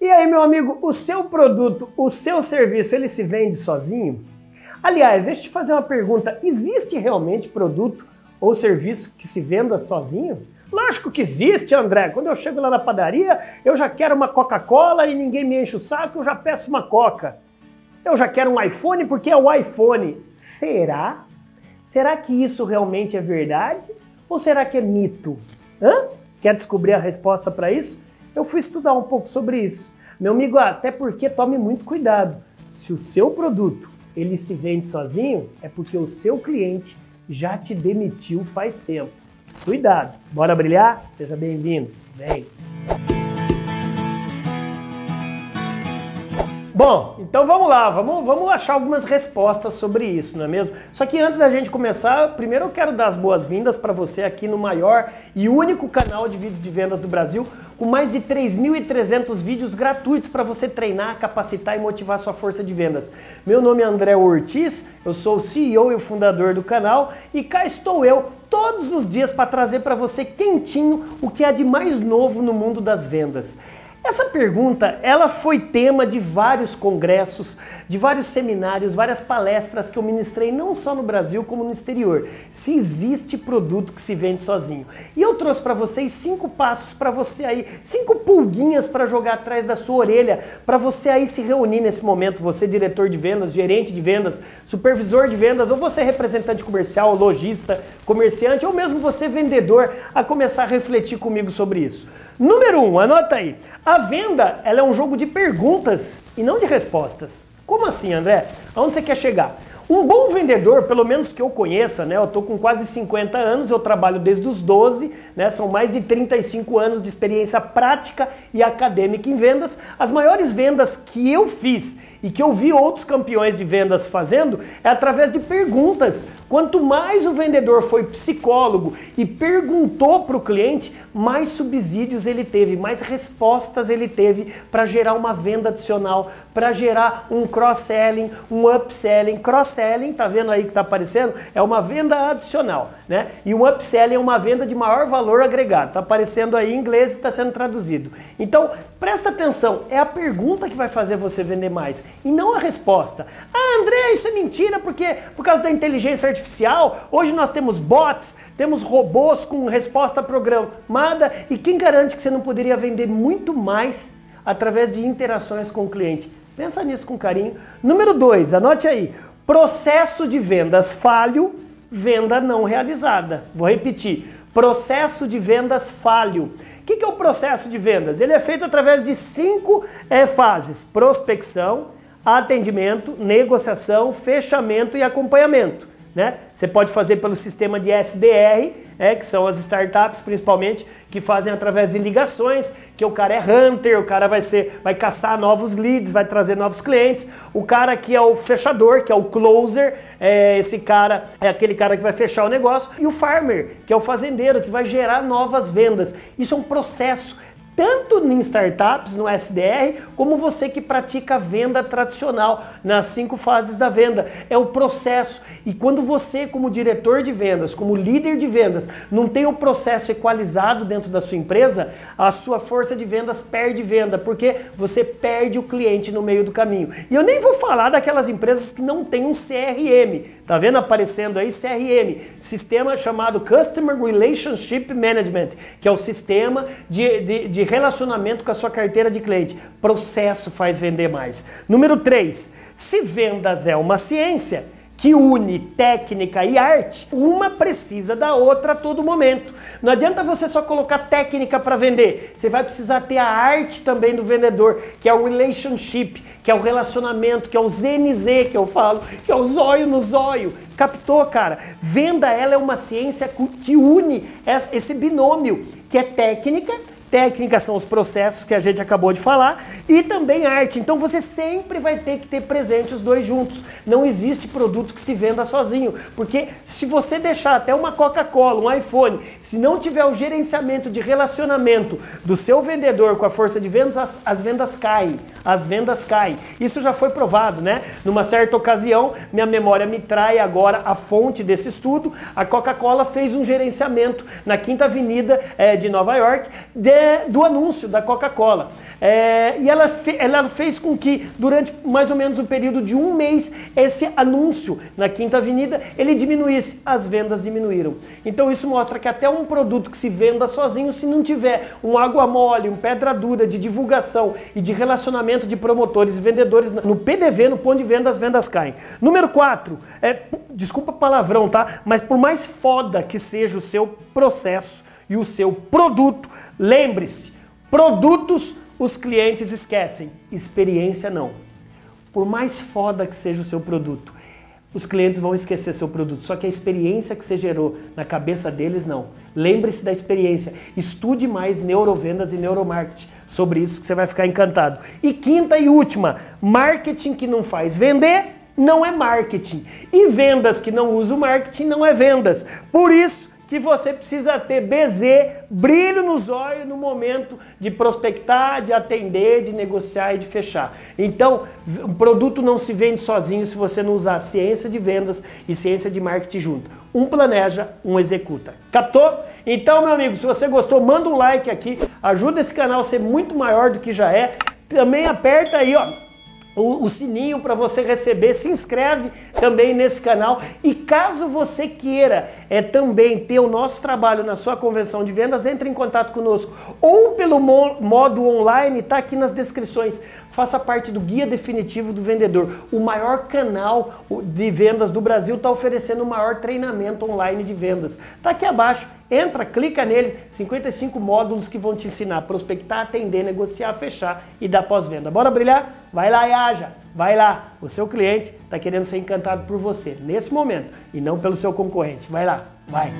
E aí, meu amigo, o seu produto, o seu serviço, ele se vende sozinho? Aliás, deixa eu te fazer uma pergunta: existe realmente produto ou serviço que se venda sozinho? Lógico que existe, André. Quando eu chego lá na padaria, eu já quero uma Coca-Cola e ninguém me enche o saco, eu já peço uma Coca. Eu já quero um iPhone porque é o iPhone. Será? Será que isso realmente é verdade? Ou será que é mito? Hã? Quer descobrir a resposta para isso? Eu fui estudar um pouco sobre isso. Meu amigo, até porque tome muito cuidado. Se o seu produto ele se vende sozinho, é porque o seu cliente já te demitiu faz tempo. Cuidado. Bora brilhar? Seja bem-vindo. Vem. Bom, então vamos lá, vamos, vamos achar algumas respostas sobre isso, não é mesmo? Só que antes da gente começar, primeiro eu quero dar as boas-vindas para você aqui no maior e único canal de vídeos de vendas do Brasil, com mais de 3.300 vídeos gratuitos para você treinar, capacitar e motivar sua força de vendas. Meu nome é André Ortiz, eu sou o CEO e o fundador do canal e cá estou eu todos os dias para trazer para você quentinho o que há de mais novo no mundo das vendas. Essa pergunta, ela foi tema de vários congressos, de vários seminários, várias palestras que eu ministrei não só no Brasil como no exterior. Se existe produto que se vende sozinho. E eu trouxe para vocês cinco passos para você aí, cinco pulguinhas para jogar atrás da sua orelha, para você aí se reunir nesse momento, você diretor de vendas, gerente de vendas, supervisor de vendas, ou você representante comercial, lojista, comerciante, ou mesmo você vendedor, a começar a refletir comigo sobre isso. Número 1, um, anota aí. A venda ela é um jogo de perguntas e não de respostas. Como assim, André? Aonde você quer chegar? Um bom vendedor, pelo menos que eu conheça, né? Eu tô com quase 50 anos, eu trabalho desde os 12, né? São mais de 35 anos de experiência prática e acadêmica em vendas. As maiores vendas que eu fiz e que eu vi outros campeões de vendas fazendo é através de perguntas. Quanto mais o vendedor foi psicólogo e perguntou para o cliente, mais subsídios ele teve, mais respostas ele teve para gerar uma venda adicional, para gerar um cross-selling, um upselling. Cross-selling, tá vendo aí que está aparecendo? É uma venda adicional, né? E o upselling é uma venda de maior valor agregado. Está aparecendo aí em inglês e está sendo traduzido. Então, presta atenção, é a pergunta que vai fazer você vender mais e não a resposta. Ah, André, isso é mentira porque por causa da inteligência artificial, hoje nós temos bots, temos robôs com resposta programada e quem garante que você não poderia vender muito mais através de interações com o cliente? Pensa nisso com carinho. Número 2, anote aí. Processo de vendas falho, venda não realizada. Vou repetir. Processo de vendas falho. O que, que é o processo de vendas? Ele é feito através de cinco é, fases: prospecção, atendimento, negociação, fechamento e acompanhamento. Né? Você pode fazer pelo sistema de SDR, né, que são as startups principalmente, que fazem através de ligações, que o cara é hunter, o cara vai ser, vai caçar novos leads, vai trazer novos clientes. O cara que é o fechador, que é o closer, é, esse cara é aquele cara que vai fechar o negócio. E o farmer, que é o fazendeiro, que vai gerar novas vendas. Isso é um processo tanto em startups, no SDR, como você que pratica venda tradicional, nas cinco fases da venda. É o processo. E quando você, como diretor de vendas, como líder de vendas, não tem o processo equalizado dentro da sua empresa, a sua força de vendas perde venda, porque você perde o cliente no meio do caminho. E eu nem vou falar daquelas empresas que não têm um CRM. Tá vendo aparecendo aí CRM? Sistema chamado Customer Relationship Management, que é o sistema de, de, de relacionamento com a sua carteira de cliente. Processo faz vender mais. Número 3, se vendas é uma ciência que une técnica e arte, uma precisa da outra a todo momento. Não adianta você só colocar técnica para vender, você vai precisar ter a arte também do vendedor, que é o relationship, que é o relacionamento, que é o ZNZ que eu falo, que é o zóio no zóio. Captou, cara? Venda ela é uma ciência que une esse binômio, que é técnica Técnica são os processos que a gente acabou de falar e também arte. Então você sempre vai ter que ter presente os dois juntos. Não existe produto que se venda sozinho, porque se você deixar até uma Coca-Cola, um iPhone, se não tiver o gerenciamento de relacionamento do seu vendedor com a força de vendas, as, as vendas caem. As vendas caem. Isso já foi provado, né? Numa certa ocasião, minha memória me trai agora a fonte desse estudo. A Coca-Cola fez um gerenciamento na Quinta Avenida é, de Nova York de é, do anúncio da Coca-Cola. É, e ela, fe, ela fez com que, durante mais ou menos um período de um mês, esse anúncio na Quinta Avenida, ele diminuísse. As vendas diminuíram. Então isso mostra que até um produto que se venda sozinho, se não tiver um água mole, um pedra dura de divulgação e de relacionamento de promotores e vendedores no PDV, no ponto de venda, as vendas caem. Número 4, é, desculpa palavrão, tá? Mas por mais foda que seja o seu processo e o seu produto, lembre-se, produtos os clientes esquecem, experiência não. Por mais foda que seja o seu produto, os clientes vão esquecer seu produto, só que a experiência que você gerou na cabeça deles não. Lembre-se da experiência, estude mais neurovendas e neuromarketing. Sobre isso que você vai ficar encantado. E quinta e última, marketing que não faz vender não é marketing. E vendas que não usam marketing não é vendas. Por isso, que você precisa ter BZ, brilho nos olhos no momento de prospectar, de atender, de negociar e de fechar. Então, o produto não se vende sozinho se você não usar ciência de vendas e ciência de marketing junto. Um planeja, um executa. Captou? Então, meu amigo, se você gostou, manda um like aqui, ajuda esse canal a ser muito maior do que já é. Também aperta aí, ó, o, o sininho para você receber, se inscreve também nesse canal e caso você queira é, também ter o nosso trabalho na sua convenção de vendas, entre em contato conosco ou pelo modo online, tá aqui nas descrições. Faça parte do Guia Definitivo do Vendedor. O maior canal de vendas do Brasil está oferecendo o maior treinamento online de vendas. Está aqui abaixo. Entra, clica nele. 55 módulos que vão te ensinar a prospectar, atender, negociar, fechar e dar pós-venda. Bora brilhar? Vai lá e haja. Vai lá. O seu cliente está querendo ser encantado por você nesse momento e não pelo seu concorrente. Vai lá. Vai.